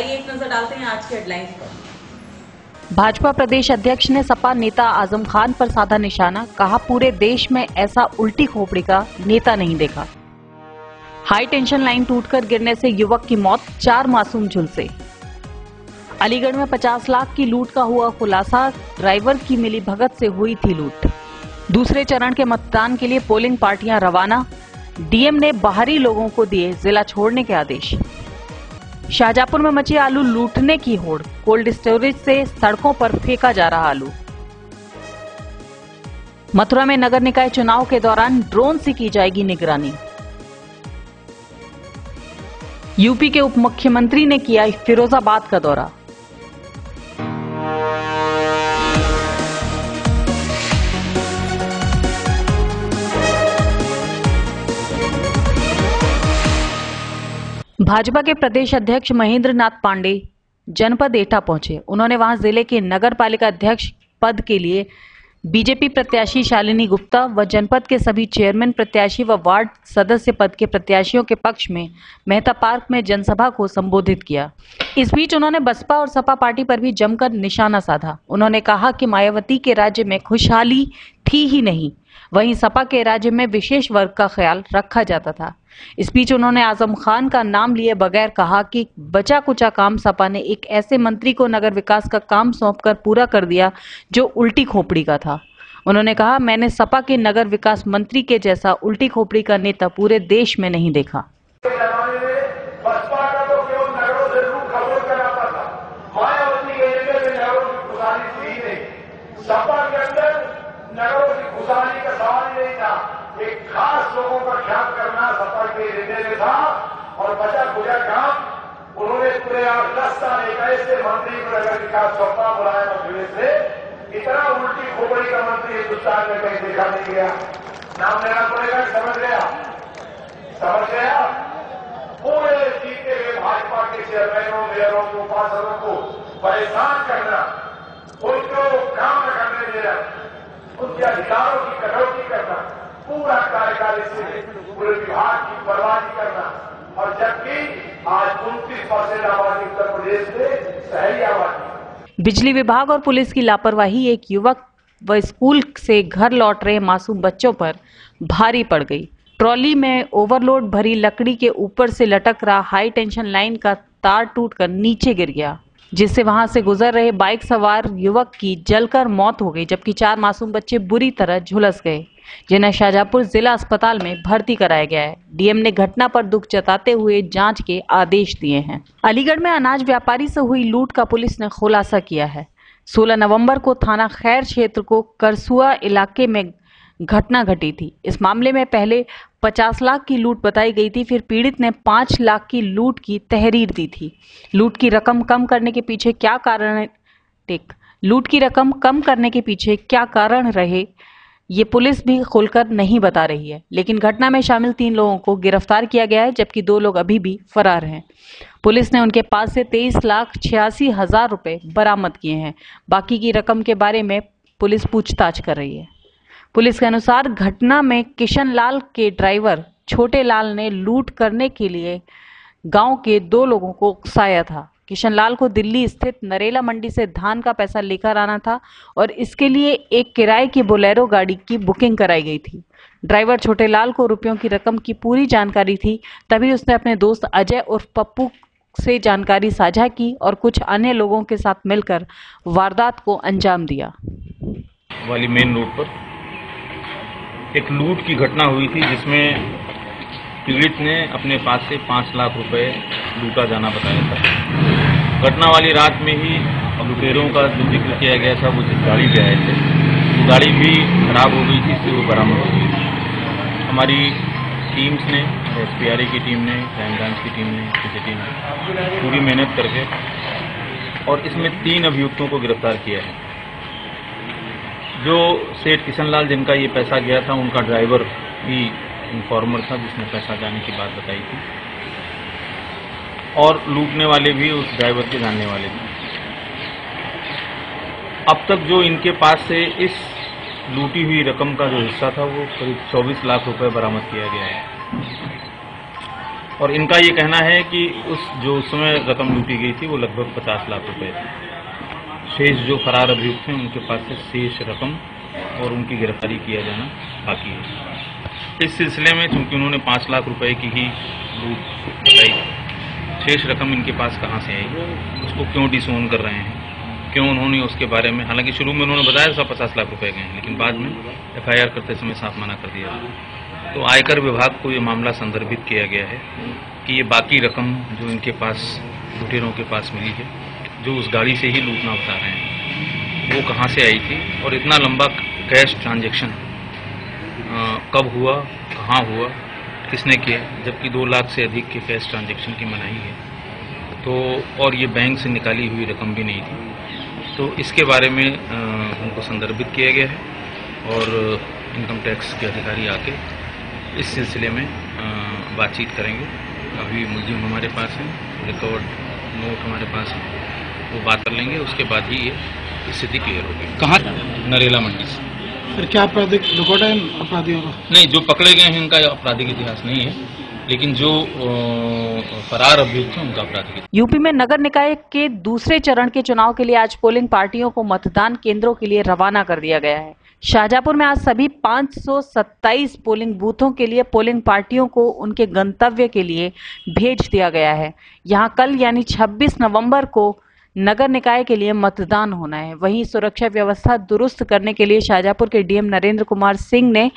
आइए एक नज़र डालते हैं आज के हेडलाइंस पर। भाजपा प्रदेश अध्यक्ष ने सपा नेता आज़म खान पर साधा निशाना, कहा पूरे देश में ऐसा उल्टी खोपड़ी का नेता नहीं देखा। हाई टेंशन लाइन टूटकर गिरने से युवक की मौत, चार मासूम झुलसे अलीगढ़ में 50 लाख की लूट का हुआ खुलासा, ड्राइवर की मिली भगत से हुई थी लूट। दूसरे चरण के मतदान के लिए पोलिंग पार्टियाँ रवाना, डीएम ने बाहरी लोगों को दिए जिला छोड़ने के आदेश। शाहजहापुर में मची आलू लूटने की होड़। कोल्ड स्टोरेज से सड़कों पर फेंका जा रहा आलू। मथुरा में नगर निकाय चुनाव के दौरान ड्रोन से की जाएगी निगरानी। यूपी के उप मुख्यमंत्री ने किया फिरोजाबाद का दौरा। भाजपा के प्रदेश अध्यक्ष महेंद्र नाथ पांडे जनपद एटा पहुँचे। उन्होंने वहाँ ज़िले के नगर पालिका अध्यक्ष पद के लिए बीजेपी प्रत्याशी शालिनी गुप्ता व जनपद के सभी चेयरमैन प्रत्याशी व वार्ड सदस्य पद के प्रत्याशियों के पक्ष में मेहता पार्क में जनसभा को संबोधित किया। इस बीच उन्होंने बसपा और सपा पार्टी पर भी जमकर निशाना साधा। उन्होंने कहा कि मायावती के राज्य में खुशहाली थी ही नहीं। वहीं सपा के राज्य में विशेष वर्ग का ख्याल रखा जाता था। इस बीच उन्होंने आज़म खान का नाम लिए बगैर कहा कि बचा कुचा काम सपा ने एक ऐसे मंत्री को नगर विकास का काम सौंपकर पूरा कर दिया जो उल्टी खोपड़ी का था। उन्होंने कहा, मैंने सपा के नगर विकास मंत्री के जैसा उल्टी खोपड़ी का नेता पूरे देश में नहीं देखा जमाने में बसपा का तो केवल नगरों से रूप खबरों कराता था मायावती के एरिया में नगरों की खुशहाली थी ही नहीं सपा के अंदर नगरों की खुशहाली का सवाल ही नहीं था एक खास लोगों का ख्याल करना सपा के एरिया में था और बचा खुचा काम। उन्होंने पूरे आठ दस साल एक ऐसे मंत्री को नगर विकास सौंपा बुलाया मजूरी से। इतना उल्टी खोपड़ी का मंत्री हिंदुस्तान में कहीं देखा नहीं गया। नाम लेना पड़ेगा, समझ गया? समझ गया? पूरे जीते हुए भाजपा के चेयरमैनों मेयरों को उपासकों को परेशान करना, उनको काम करने देना, उनके अधिकारों की कटौती करना। पूरा कार्यकाल इससे पूरे विभाग की बर्बादी करना। और जबकि आज उनतीस परसेंट आबादी उत्तर प्रदेश में शहरी आबादी बिजली विभाग और पुलिस की लापरवाही एक युवक व स्कूल से घर लौट रहे मासूम बच्चों पर भारी पड़ गई। ट्रॉली में ओवरलोड भरी लकड़ी के ऊपर से लटक रहा हाई टेंशन लाइन का तार टूटकर नीचे गिर गया। जिससे वहाँ से गुजर रहे बाइक सवार युवक की जलकर मौत हो गई, जबकि चार मासूम बच्चे बुरी तरह झुलस गए, जिन्हें शाहजहापुर जिला अस्पताल में भर्ती कराया गया है। डीएम ने घटना पर दुख जताते हुए जाँच के आदेश दिए हैं। अलीगढ़ में अनाज व्यापारी से हुई लूट का पुलिस ने खुलासा किया है। 16 नवंबर को थाना खैर क्षेत्र को करसुआ इलाके में घटना घटी थी। इस मामले में पहले 50 लाख की लूट बताई गई थी, फिर पीड़ित ने 5 लाख की लूट की तहरीर दी थी। लूट की रकम कम करने के पीछे क्या कारण टिक। लूट की रकम कम करने के पीछे क्या कारण रहे? ये पुलिस भी खुलकर नहीं बता रही है। लेकिन घटना में शामिल तीन लोगों को गिरफ़्तार किया गया है, जबकि दो लोग अभी भी फरार हैं। पुलिस ने उनके पास से तेईस लाख छियासी हज़ार रुपये बरामद किए हैं। बाकी की रकम के बारे में पुलिस पूछताछ कर रही है। पुलिस के अनुसार घटना में किशन लाल के ड्राइवर छोटे लाल ने लूट करने के लिए गाँव के दो लोगों को उकसाया था। किशन लाल को दिल्ली स्थित नरेला मंडी से धान का पैसा लेकर आना था और इसके लिए एक किराए की बोलेरो गाड़ी की बुकिंग कराई गई थी। ड्राइवर छोटे लाल को रुपयों की रकम की पूरी जानकारी थी। तभी उसने अपने दोस्त अजय उर्फ़ पप्पू से जानकारी साझा की और कुछ अन्य लोगों के साथ मिलकर वारदात को अंजाम दिया। वाली मेन रोड पर। एक लूट की घटना हुई थी जिसमें पीड़ित ने अपने पास से पाँच लाख रुपए लूटा जाना बताया था। घटना वाली रात में ही लुटेरों का जो ज़िक्र किया गया था, वो जिस गाड़ी ले आए थे, वो गाड़ी भी खराब हो गई थी, इससे वो बरामद हो गई थी। हमारी टीम्स ने एस की टीम ने क्राइम ब्रांच की टीम ने, किसी टीम ने पूरी मेहनत करके और इसमें तीन अभियुक्तों को गिरफ़्तार किया है। जो सेठ किशनलाल, जिनका ये पैसा गया था, उनका ड्राइवर भी इन्फॉर्मर था, जिसने पैसा जाने की बात बताई थी। और लूटने वाले भी, उस ड्राइवर के जानने वाले थे अब तक जो इनके पास से इस लूटी हुई रकम का जो हिस्सा था, वो करीब 24 लाख रुपए बरामद किया गया है। और इनका ये कहना है कि उस, जो उस समय रकम लूटी गई थी, वो लगभग पचास लाख रुपए थी। शेष जो फरार अभियुक्त हैं, उनके पास से शेष रकम और उनकी गिरफ्तारी किया जाना बाकी है। इस सिलसिले में चूँकि उन्होंने पाँच लाख रुपए की ही लूट बताई, शेष रकम इनके पास कहाँ से आई? उसको क्यों डिसोन कर रहे हैं? क्यों उन्होंने उसके बारे में, हालाँकि शुरू में उन्होंने बताया था पचास लाख रुपए गए लेकिन बाद में एफआईआर करते समय साफ़ मना कर दिया तो आयकर विभाग को ये मामला संदर्भित किया गया है कि ये बाकी रकम जो इनके पास, लुटेरों के पास मिली है जो उस गाड़ी से ही लूटना बता रहे हैं। वो कहाँ से आई थी और इतना लंबा कैश ट्रांजेक्शन कब हुआ, कहाँ हुआ, किसने किया, जबकि दो लाख से अधिक के कैश ट्रांजेक्शन की मनाही है। तो और ये बैंक से निकाली हुई रकम भी नहीं थी। तो इसके बारे में उनको संदर्भित किया गया है और इनकम टैक्स के अधिकारी आके इस सिलसिले में बातचीत करेंगे। अभी मुलजिम हमारे पास हैं रिकवर्ड नोट हमारे पास है। वो बात कर लेंगे उसके बाद ही ये स्थिति क्लियर होगी। कहाँ? नरेला मंडी से। फिर क्या आपराधिक रिकॉर्ड है अपराधियों का? नहीं जो पकड़े गए हैं इनका आपराधिक इतिहास नहीं है लेकिन जो फरार अभियुक्त हैं उनका इतिहास। यूपी में नगर निकाय के दूसरे चरण के चुनाव के लिए आज पोलिंग पार्टियों को मतदान केंद्रों के लिए रवाना कर दिया गया है। शाहजहांपुर में आज सभी 527 पोलिंग बूथों के लिए पोलिंग पार्टियों को उनके गंतव्य के लिए भेज दिया गया है। यहाँ कल यानी 26 नवंबर को नगर निकाय के लिए मतदान होना है। वहीं सुरक्षा व्यवस्था दुरुस्त करने के लिए शाहजहांपुर के डीएम नरेंद्र कुमार सिंह ने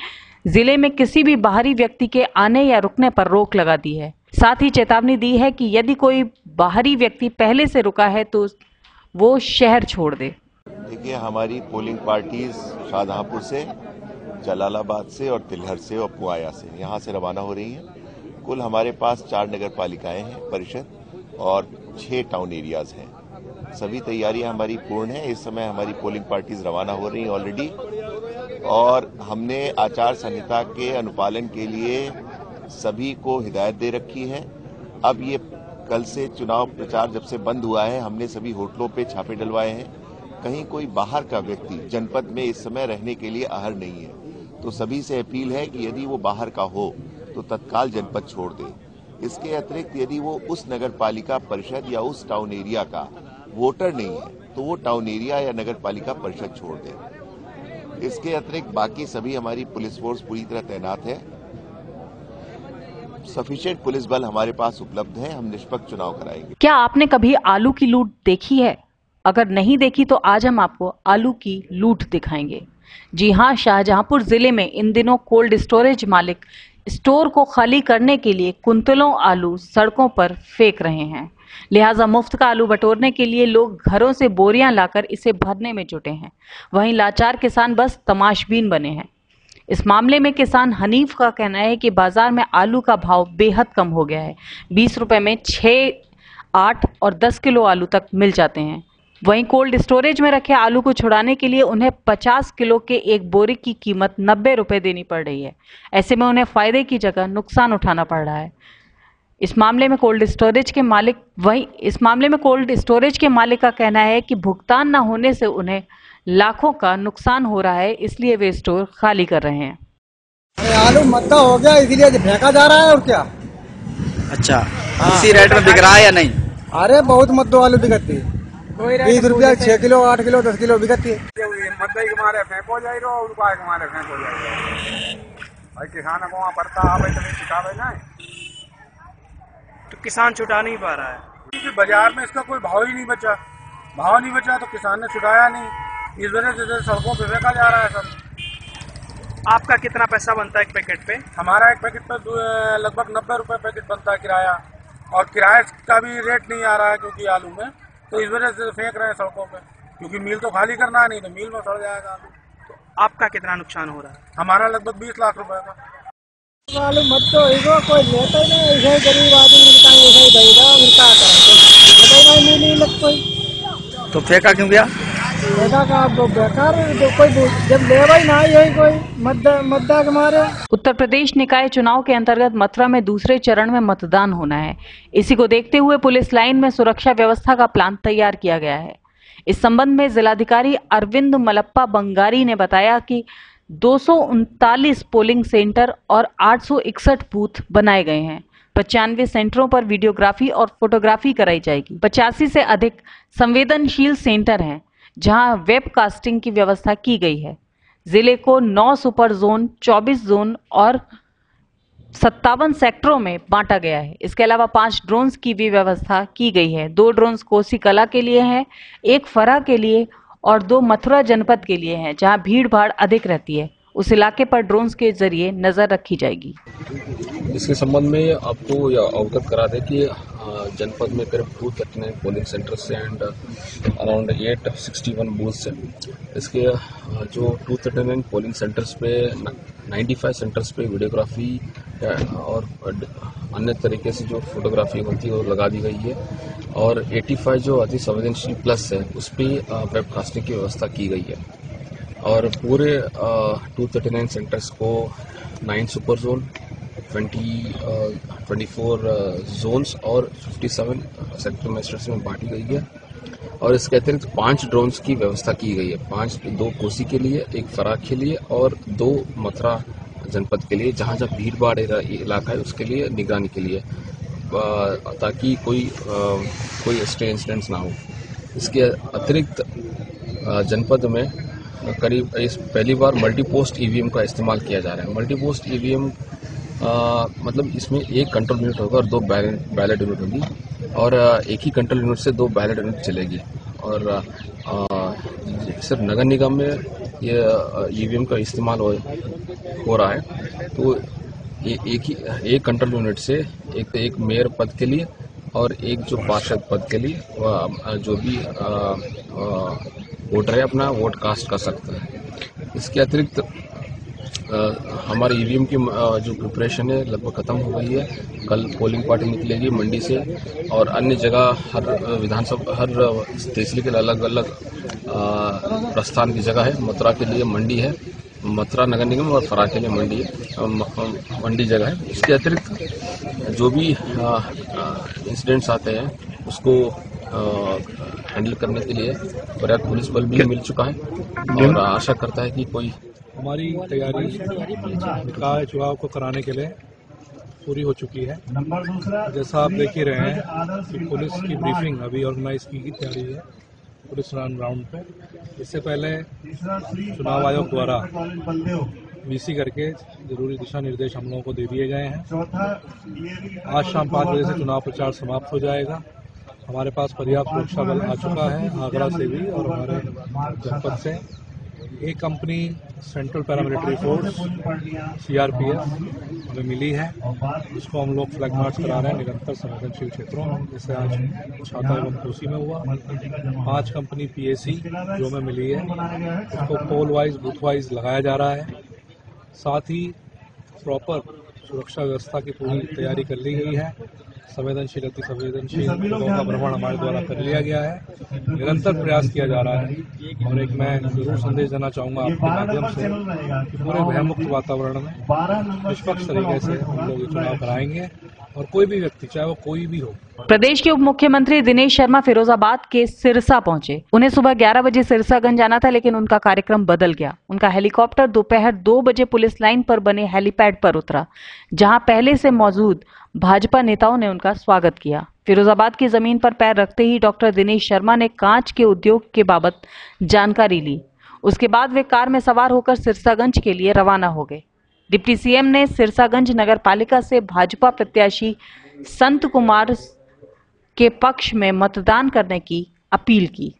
ज़िले में किसी भी बाहरी व्यक्ति के आने या रुकने पर रोक लगा दी है। साथ ही चेतावनी दी है कि यदि कोई बाहरी व्यक्ति पहले से रुका है तो वो शहर छोड़ दे। देखिए, हमारी पोलिंग पार्टीज़ शाहजहांपुर से, जलालाबाद से और तिलहर से और पुआया से, यहाँ से रवाना हो रही हैं। कुल हमारे पास चार नगर पालिकाएँ हैं, परिषद और छह टाउन एरियाज़ हैं। सभी तैयारियाँ हमारी पूर्ण है। इस समय हमारी पोलिंग पार्टीज़ रवाना हो रही हैं ऑलरेडी और हमने आचार संहिता के अनुपालन के लिए सभी को हिदायत दे रखी है। अब ये कल से चुनाव प्रचार जब से बंद हुआ है, हमने सभी होटलों पे छापे डलवाए हैं। कहीं कोई बाहर का व्यक्ति जनपद में इस समय रहने के लिए आहर नहीं है। तो सभी से अपील है कि यदि वो बाहर का हो तो तत्काल जनपद छोड़ दे। इसके अतिरिक्त यदि वो उस नगर पालिका परिषद या उस टाउन एरिया का वोटर नहीं है तो वो टाउन एरिया या नगर पालिका परिषद छोड़ दे। इसके अतिरिक्त बाकी सभी हमारी पुलिस फोर्स पूरी तरह तैनात है। सफिशियंट पुलिस बल हमारे पास उपलब्ध है, हम निष्पक्ष चुनाव कराएँगे। क्या आपने कभी आलू की लूट देखी है? अगर नहीं देखी तो आज हम आपको आलू की लूट दिखाएँगे। जी हाँ शाहजहांपुर ज़िले में इन दिनों कोल्ड स्टोरेज मालिक स्टोर को खाली करने के लिए कुंतलों आलू सड़कों पर फेंक रहे हैं। लिहाजा मुफ़्त का आलू बटोरने के लिए लोग घरों से बोरियाँ लाकर इसे भरने में जुटे हैं। वहीं लाचार किसान बस तमाशबीन बने हैं। इस मामले में किसान हनीफ का कहना है कि बाज़ार में आलू का भाव बेहद कम हो गया है। बीस रुपए में छः आठ और दस किलो आलू तक मिल जाते हैं। वहीं कोल्ड स्टोरेज में रखे आलू को छुड़ाने के लिए उन्हें 50 किलो के एक बोरे की कीमत नब्बे रुपए देनी पड़ रही है। ऐसे में उन्हें फ़ायदे की जगह नुकसान उठाना पड़ रहा है। इस मामले में कोल्ड स्टोरेज के मालिक वही इस मामले में कोल्ड स्टोरेज के मालिक का कहना है कि भुगतान न होने से उन्हें लाखों का नुकसान हो रहा है इसलिए वे स्टोर खाली कर रहे हैं। आलू मद्दा हो गया इसीलिए फेंका जा रहा है और क्या? अच्छा इसी रेट में बिक रहा है या नहीं? अरे बहुत मद्दो आलू बिकती। है बीस रुपया छह किलो आठ किलो दस किलो बिकती है। के फेंको जाए रो मारे फेंको जाए भाई किसान को वहाँ पड़ता आवे तो नहीं सिखावे ना तो किसान छुटा नहीं पा रहा है। क्योंकि बाज़ार में इसका कोई भाव ही नहीं बचा। भाव नहीं बचा तो किसान ने छुटाया नहीं। इस वजह से सड़कों पर फेंका जा रहा है सब। आपका कितना पैसा बनता है एक पैकेट पे? हमारा एक पैकेट पे लगभग नब्बे रुपए पैकेट बनता है किराया। और किराए का भी रेट नहीं आ रहा है क्योंकि आलू में। तो इस वजह से फेंक रहे हैं सड़कों पे। क्योंकि मिल तो खाली करना है नहीं तो मिल में सड़ जाएगा। आलू आपका कितना नुकसान हो रहा है? हमारा लगभग बीस लाख रुपए का। आलू मत तो इसको कोई लेता ही नहीं ऐसे गरीब आदमी मिलता है ऐसे ही देगा मिलता है करें लेता ही नहीं मिली लग कोई तो फेंका क्यों गया? उत्तर प्रदेश निकाय चुनाव के अंतर्गत मथुरा में दूसरे चरण में मतदान होना है। इसी को देखते हुए पुलिस लाइन में सुरक्षा व्यवस्था का प्लान तैयार किया गया है। इस संबंध में जिलाधिकारी अरविंद मलप्पा बंगारी ने बताया कि दो सौ उनतालीस पोलिंग सेंटर और 861 बूथ बनाए गए हैं। पचानवे सेंटरों पर वीडियोग्राफी और फोटोग्राफी कराई जाएगी। पचासी से अधिक संवेदनशील सेंटर हैं। जहाँ वेब कास्टिंग की व्यवस्था की गई है। ज़िले को नौ सुपर जोन 24 जोन और सत्तावन सेक्टरों में बांटा गया है। इसके अलावा पाँच ड्रोन्स की भी व्यवस्था की गई है। दो ड्रोन्स कोसी कला के लिए हैं, एक फरा के लिए और दो मथुरा जनपद के लिए हैं, जहाँ भीड़ भाड़ अधिक रहती है। उस इलाके पर ड्रोन्स के ज़रिए नज़र रखी जाएगी। इसके संबंध में आपको अवगत करा दें कि जनपद में करीब टू थर्टी पोलिंग सेंटर से and around eight sixty one booth है इसके जो two thirty nine polling centres पे नाइन्टी फाइव सेंटर्स पे वीडियोग्राफी और, अन्य तरीके से जो फोटोग्राफी होती है वो लगा दी गई है। और 85 जो अति संवेदनशील प्लस है, उस पर वेबकास्टिंग की व्यवस्था की गई है। और पूरे टू थर्टी नाइन सेंटर्स को nine super zone twenty twenty four zones और फिफ्टी सेवन सेक्टर मैजिस्ट्रेट्स में बांटी गई है। और इसके अतिरिक्त पाँच ड्रोन्स की व्यवस्था की गई है। पाँच, दो कोसी के लिए, एक फराक के लिए और दो मथुरा जनपद के लिए, जहाँ जहाँ भीड़ भाड़ इलाका है, उसके लिए निगरानी के लिए ताकि कोई कोई स्टे इंसिडेंट्स ना हो। इसके अतिरिक्त जनपद में करीब इस पहली बार मल्टी पोस्ट ईवीएम का इस्तेमाल किया जा रहा है। मल्टी पोस्ट ईवीएम मतलब इसमें एक कंट्रोल यूनिट होगा और दो बैलेट यूनिट होगी और एक ही कंट्रोल यूनिट से दो बैलेट यूनिट चलेगी। और सिर्फ़ नगर निगम में ये ईवीएम का इस्तेमाल हो, हो रहा है तो ये एक ही एक कंट्रोल यूनिट से एक एक मेयर पद के लिए और एक जो पार्षद पद के लिए जो भी वोटर है, अपना वोट कास्ट कर सकता है। इसके अतिरिक्त हमारे ईवीएम की जो प्रिपरेशन है, लगभग खत्म हो गई है। कल पोलिंग पार्टी निकलेगी मंडी से और अन्य जगह हर विधानसभा, हर तहसील के अलग अलग प्रस्थान की जगह है। मथुरा के लिए मंडी है। मथुरा नगर निगम और फरा के लिए मंडी है। मंडी जगह है। इसके अतिरिक्त, जो भी इंसिडेंट्स आते हैं, उसको हैंडल करने के लिए पर्याप्त पुलिस बल भी मिल चुका है और आशा करता है कि कोई हमारी तैयारी निकाय चुनाव को कराने के लिए पूरी हो चुकी है। जैसा आप देख ही रहे हैं कि पुलिस की ब्रीफिंग अभी ऑर्गेनाइज की रही है पुलिस रन ग्राउंड पे। इससे पहले चुनाव आयोग द्वारा बीसी करके ज़रूरी दिशा निर्देश हम लोगों को दे दिए गए हैं। आज शाम पाँच बजे से चुनाव प्रचार समाप्त हो जाएगा। हमारे पास पर्याप्त सुरक्षा बल आ चुका है, आगरा से भी और हमारे जनपद से। एक company central paramilitary force CRPF हमें मिली है। उसको हम लोग फ्लैग मार्च करा रहे हैं निरंतर संवेदनशील क्षेत्रों में। जैसे आज छाता एवं कोसी में हुआ। पाँच कंपनी पीएसी जो हमें मिली है। उसको पोल वाइज बूथ वाइज लगाया जा रहा है। साथ ही प्रॉपर सुरक्षा व्यवस्था की पूरी तैयारी कर ली गई है। संवेदनशील अति संवेदनशील लोगों का भ्रमण हमारे द्वारा कर लिया गया है। निरंतर प्रयास किया जा रहा है। और एक मैं ज़रूर संदेश देना चाहूँगा आपके माध्यम से। पूरे भयमुक्त वातावरण में निष्पक्ष तरीके से हम लोग चुनाव कराएँगे। और कोई भी व्यक्ति, चाहे वो कोई भी हो। प्रदेश के उप मुख्यमंत्री दिनेश शर्मा फिरोजाबाद के सिरसा पहुँचे। उन्हें सुबह 11 बजे सिरसागंज जाना था, लेकिन उनका कार्यक्रम बदल गया। उनका हेलीकॉप्टर दोपहर दो बजे पुलिस लाइन पर बने हेलीपैड पर उतरा, जहाँ पहले से मौजूद भाजपा नेताओं ने उनका स्वागत किया। फिरोजाबाद की ज़मीन पर पैर रखते ही डॉक्टर दिनेश शर्मा ने कांच के उद्योग के बाबत जानकारी ली। उसके बाद वे कार में सवार होकर सिरसागंज के लिए रवाना हो गए। डिप्टी सीएम ने सिरसागंज नगर पालिका से भाजपा प्रत्याशी संत कुमार के पक्ष में मतदान करने की अपील की।